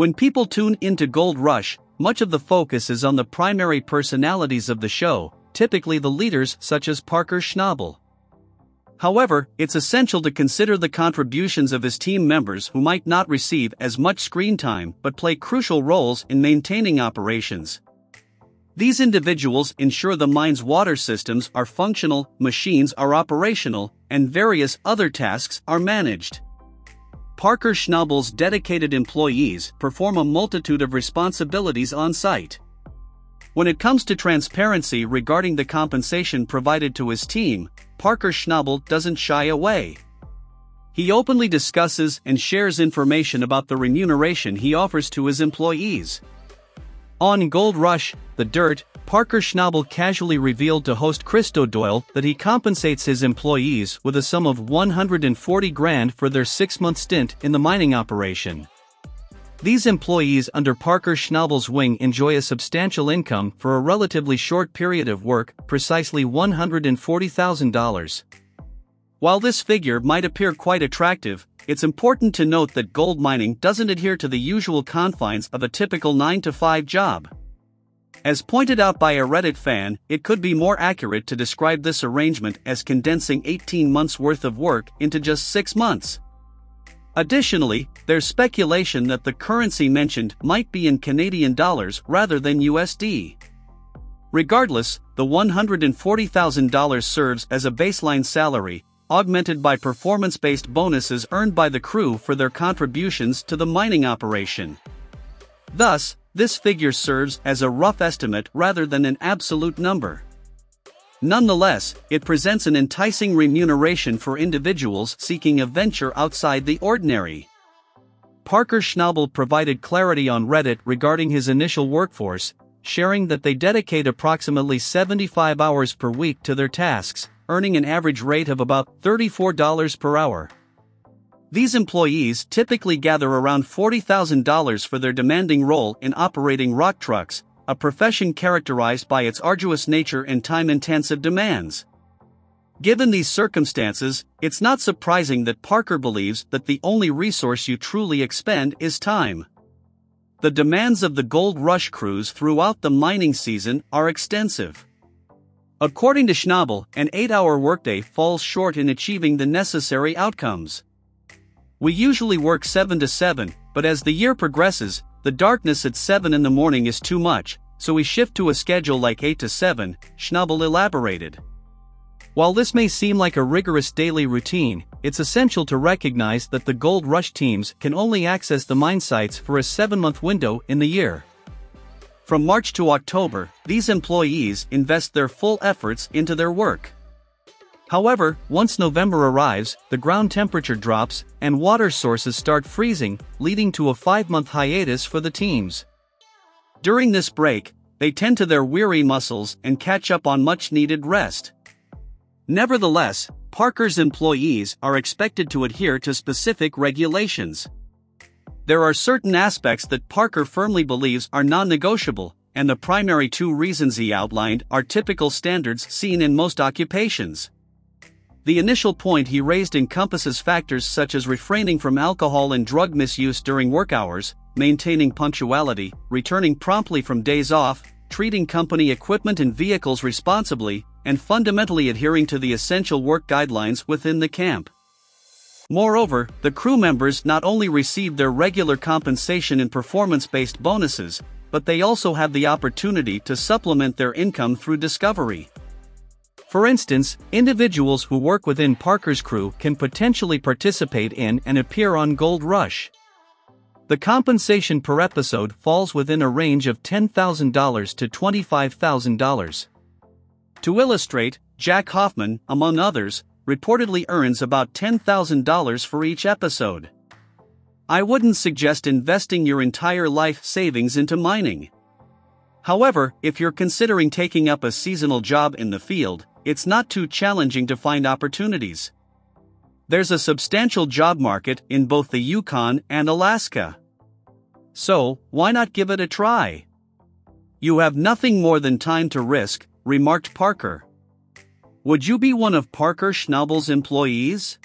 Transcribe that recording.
When people tune into Gold Rush, much of the focus is on the primary personalities of the show, typically the leaders such as Parker Schnabel. However, it's essential to consider the contributions of his team members who might not receive as much screen time but play crucial roles in maintaining operations. These individuals ensure the mine's water systems are functional, machines are operational, and various other tasks are managed. Parker Schnabel's dedicated employees perform a multitude of responsibilities on site. When it comes to transparency regarding the compensation provided to his team, Parker Schnabel doesn't shy away. He openly discusses and shares information about the remuneration he offers to his employees. On Gold Rush, The Dirt, Parker Schnabel casually revealed to host Christo Doyle that he compensates his employees with a sum of 140 grand for their six-month stint in the mining operation. These employees under Parker Schnabel's wing enjoy a substantial income for a relatively short period of work, precisely $140,000. While this figure might appear quite attractive, it's important to note that gold mining doesn't adhere to the usual confines of a typical 9 to 5 job. As pointed out by a Reddit fan, it could be more accurate to describe this arrangement as condensing 18 months worth of work into just 6 months. Additionally, there's speculation that the currency mentioned might be in Canadian dollars rather than USD. Regardless, the $140,000 serves as a baseline salary, augmented by performance based bonuses earned by the crew for their contributions to the mining operation. Thus, this figure serves as a rough estimate rather than an absolute number. Nonetheless, it presents an enticing remuneration for individuals seeking a venture outside the ordinary. Parker Schnabel provided clarity on Reddit regarding his initial workforce, sharing that they dedicate approximately 75 hours per week to their tasks, earning an average rate of about $34 per hour. These employees typically gather around $40,000 for their demanding role in operating rock trucks, a profession characterized by its arduous nature and time intensive demands. Given these circumstances, it's not surprising that Parker believes that the only resource you truly expend is time. The demands of the gold rush crews throughout the mining season are extensive. According to Schnabel, an 8 hour workday falls short in achieving the necessary outcomes. We usually work 7 to 7, but as the year progresses, the darkness at 7 in the morning is too much, so we shift to a schedule like 8 to 7, Schnabel elaborated. While this may seem like a rigorous daily routine, it's essential to recognize that the Gold Rush teams can only access the mine sites for a 7 month window in the year. From March to October, these employees invest their full efforts into their work. However, once November arrives, the ground temperature drops and water sources start freezing, leading to a five month hiatus for the teams. During this break, they tend to their weary muscles and catch up on much needed rest. Nevertheless, Parker's employees are expected to adhere to specific regulations. There are certain aspects that Parker firmly believes are non negotiable, and the primary two reasons he outlined are typical standards seen in most occupations. The initial point he raised encompasses factors such as refraining from alcohol and drug misuse during work hours, maintaining punctuality, returning promptly from days off, treating company equipment and vehicles responsibly, and fundamentally adhering to the essential work guidelines within the camp. Moreover, the crew members not only receive their regular compensation and performance based bonuses, but they also have the opportunity to supplement their income through discovery. For instance, individuals who work within Parker's crew can potentially participate in and appear on Gold Rush. The compensation per episode falls within a range of $10,000 to $25,000. To illustrate, Jack Hoffman, among others, reportedly earns about $10,000 for each episode. I wouldn't suggest investing your entire life savings into mining. However, if you're considering taking up a seasonal job in the field, it's not too challenging to find opportunities. There's a substantial job market in both the Yukon and Alaska. So, why not give it a try? You have nothing more than time to risk, remarked Parker. Would you be one of Parker Schnabel's employees?